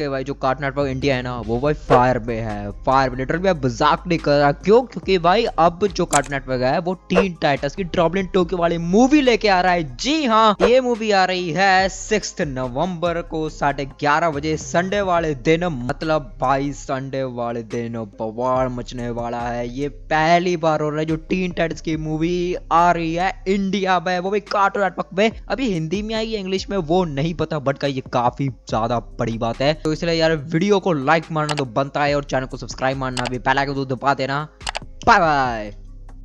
के भाई, जो कार्टून नेटवर्क इंडिया है ना, वो भाई फायर पे है फायर पे लिटरली मैं मज़ाक नहीं कर रहा। क्यों? क्योंकि भाई, अब जो कार्टून नेटवर्क है, वो टीन टाइटस की ट्रॉबलिन टोक्यो वाली मूवी लेके आ रहा है। जी हाँ ये मूवी आ रही है सिक्स नवंबर को, साढ़े ग्यारह बजे संडे वाले दिन। मतलब भाई संडे वाले दिन बवाल मचने वाला है। ये पहली बार हो रहा है जो टीन टाइटस की मूवी आ रही है इंडिया में, वो भी कार्टून नेटवर्क में। अभी हिंदी में आई इंग्लिश में, वो नहीं पता बट का ये काफ़ी ज़्यादा बड़ी बात है। तो इसलिए यार, वीडियो को लाइक मारना तो बनता है और चैनल को सब्सक्राइब मारना भी। पहला के दो दबा देना। Bye bye